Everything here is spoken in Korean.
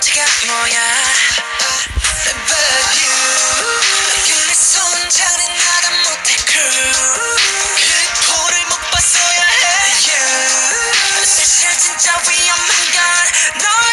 문제가 뭐야. But you. You 손자는 나다 못해 그 꼴을 못 봤어야 해 사실 진짜 위험한 건너